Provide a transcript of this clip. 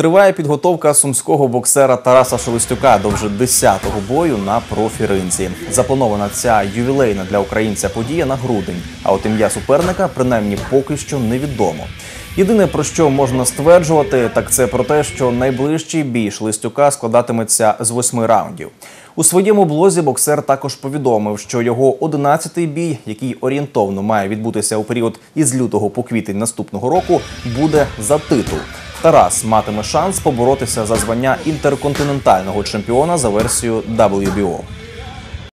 Триває підготовка сумського боксера Тараса Шелестюка до вже 10-го бою на профіринці. Запланована ця ювілейна для українця подія на грудень. А от ім'я суперника принаймні поки що невідомо. Єдине про що можна стверджувати, так це про те, що найближчий бій Шелестюка складатиметься з восьми раундів. У своєму блозі боксер також повідомив, що його 11-й бій, який орієнтовно має відбутися у період із лютого по квітень наступного року, буде за титул. Тарас матиме шанс поборотися за звання інтерконтинентального чемпіона за версією WBO.